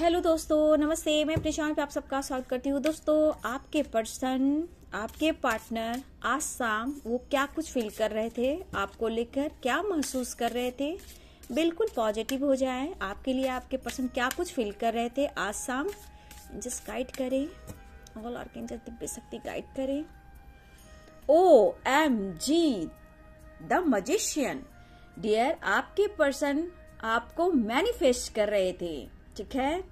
Hello दोस्तों, नमस्ते, मैं चैनल पे आप सबका स्वागत करती हूँ। दोस्तों, आपके पर्सन, आपके पार्टनर आज शाम वो क्या कुछ फील कर रहे थे? आपको लेकर क्या महसूस कर रहे थे? बिल्कुल पॉजिटिव हो जाए। आपके लिए आपके पर्सन क्या कुछ फील कर रहे थे? आज शाम जस्ट गाइड करें ऑल आर्केंजल दिव्य शक्ति गाइड करें। O M G the magician dear आपके पर्सन आपको मैनिफेस्ट कर रहे थे। ठीक है?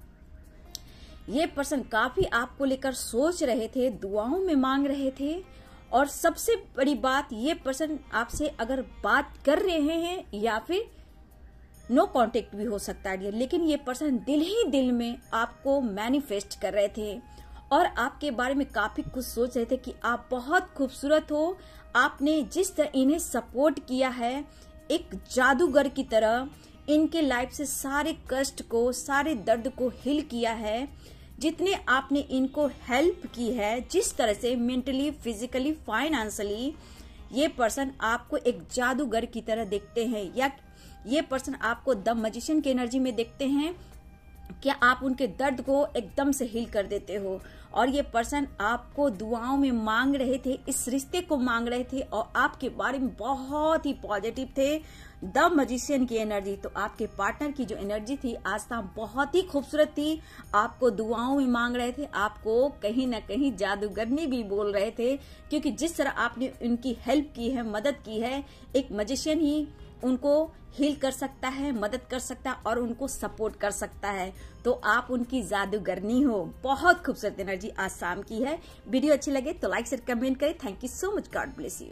ये पर्सन काफ़ी आपको लेकर सोच रहे थे, दुआओं में मांग रहे थे, और सबसे बड़ी बात, ये पर्सन आपसे अगर बात कर रहे हैं, या फिर नो कांटेक्ट भी हो सकता है, लेकिन ये पर्सन दिल ही दिल में आपको मैनिफेस्ट कर रहे थे, और आपके बारे में काफ़ी कुछ सोच रहे थे कि आप बहुत खूबसूरत हो, आपने जिस तरह इन्हें सपोर्ट किया है, एक जादूगर की तरह इनके लाइफ से सारे कष्ट को, सारे दर्द को हिल किया है। जितने आपने इनको हेल्प की है, जिस तरह से मेंटली फिजिकली फाइनेंशियली ये पर्सन आपको एक जादूगर की तरह देखते हैं या ये पर्सन आपको द मजिशियन की एनर्जी में देखते हैं क्या आप उनके दर्द को एकदम से हील कर देते हो? और ये पर्सन आपको दुआओं में मांग रहे थे, इस रिश्ते को मांग रहे थे और आपके बारे में बहुत ही पॉजिटिव थे। द मजिशियन की एनर्जी तो आपके पार्टनर की जो एनर्जी थी, आज तक बहुत ही खूबसूरत थी। आपको दुआओं में मांग रहे थे, आपको कहीं ना कहीं जादूगरनी भी बोल रहे थे, क्योंकि जिस तरह आपने उनकी हेल्प की है, मदद की है, एक मजिशियन ही उनको हील कर सकता है, मदद कर सकता है और उनको सपोर्ट कर सकता है। तो आप उनकी जादूगरनी हो। बहुत खूबसूरत एनर्जी आज शाम की है। वीडियो अच्छी लगे तो लाइक शेयर कमेंट करें। Thank you so much God bless you